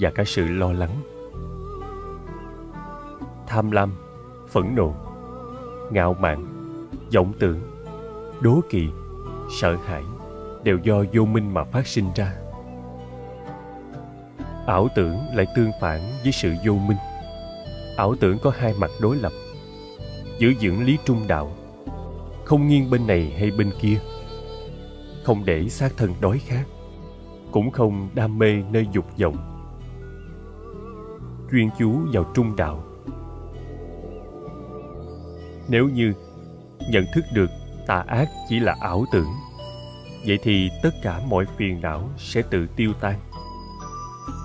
và cả sự lo lắng. Tham lam, phẫn nộ, ngạo mạn, vọng tưởng, đố kỵ, sợ hãi đều do vô minh mà phát sinh ra. Ảo tưởng lại tương phản với sự vô minh. Ảo tưởng có hai mặt đối lập, giữ vững lý trung đạo, không nghiêng bên này hay bên kia, không để xác thân đói khát, cũng không đam mê nơi dục vọng chuyên chú vào trung đạo. Nếu như nhận thức được tà ác chỉ là ảo tưởng, vậy thì tất cả mọi phiền não sẽ tự tiêu tan.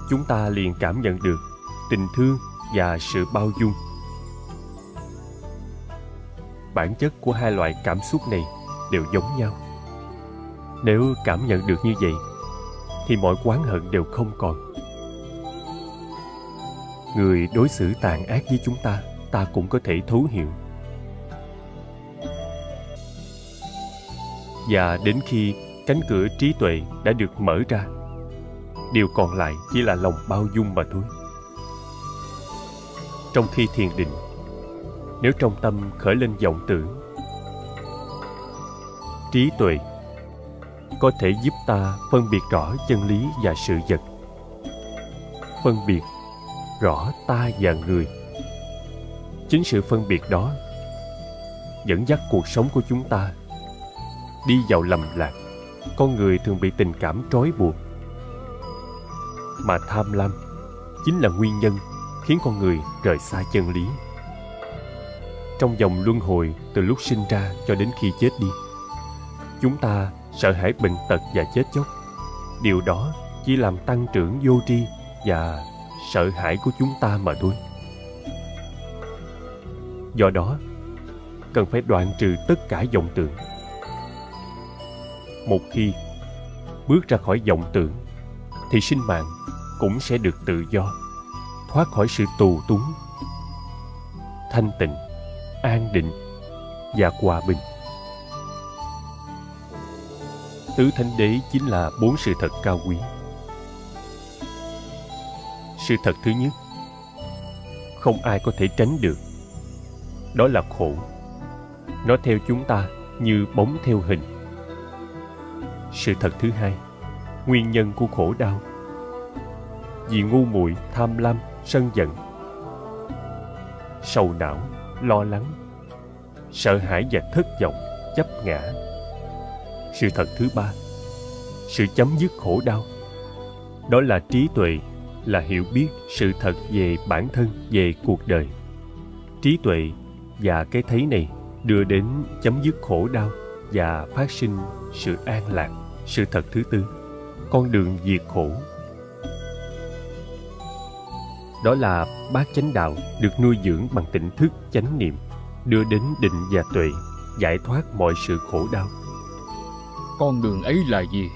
Chúng ta liền cảm nhận được tình thương và sự bao dung. Bản chất của hai loại cảm xúc này đều giống nhau. Nếu cảm nhận được như vậy, thì mọi oán hận đều không còn người đối xử tàn ác với chúng ta ta cũng có thể thấu hiểu. Và đến khi cánh cửa trí tuệ đã được mở ra, điều còn lại chỉ là lòng bao dung mà thôi. Trong khi thiền định, nếu trong tâm khởi lên vọng tưởng, trí tuệ có thể giúp ta phân biệt rõ chân lý và sự vật, phân biệt rõ ta và người. Chính sự phân biệt đó dẫn dắt cuộc sống của chúng ta đi vào lầm lạc. Con người thường bị tình cảm trói buộc. Mà tham lam chính là nguyên nhân khiến con người rời xa chân lý. Trong vòng luân hồi từ lúc sinh ra cho đến khi chết đi, chúng ta sợ hãi bệnh tật và chết chóc. Điều đó chỉ làm tăng trưởng vô tri và sợ hãi của chúng ta mà thôi. Do đó, cần phải đoạn trừ tất cả vọng tưởng. Một khi bước ra khỏi vọng tưởng, thì sinh mạng cũng sẽ được tự do, thoát khỏi sự tù túng, thanh tịnh, an định và hòa bình. Tứ thánh đế chính là bốn sự thật cao quý sự thật thứ nhất, không ai có thể tránh được. Đó là khổ. Nó theo chúng ta như bóng theo hình. Sự thật thứ hai, nguyên nhân của khổ đau. Vì ngu muội, tham lam, sân giận, sầu não, lo lắng, sợ hãi và thất vọng, chấp ngã. Sự thật thứ ba, sự chấm dứt khổ đau. Đó là trí tuệ là hiểu biết sự thật về bản thân về cuộc đời. Trí tuệ và cái thấy này đưa đến chấm dứt khổ đau và phát sinh sự an lạc sự thật thứ tư con đường diệt khổ. Đó là bát chánh đạo được nuôi dưỡng bằng tỉnh thức chánh niệm đưa đến định và tuệ giải thoát mọi sự khổ đau. Con đường ấy là gì?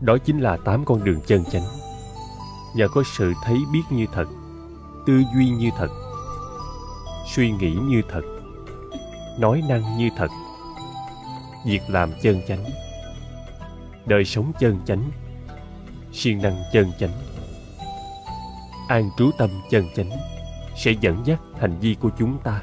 Đó chính là tám con đường chân chánh nhờ có sự thấy biết như thật, tư duy như thật, suy nghĩ như thật, nói năng như thật. Việc làm chân chánh, đời sống chân chánh, siêng năng chân chánh, an trú tâm chân chánh sẽ dẫn dắt hành vi của chúng ta.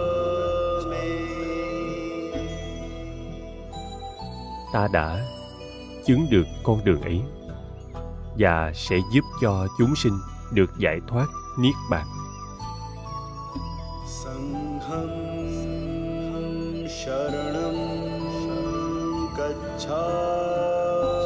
ta đã chứng được con đường ấy và sẽ giúp cho chúng sinh được giải thoát niết bàn. Sharanam gacchami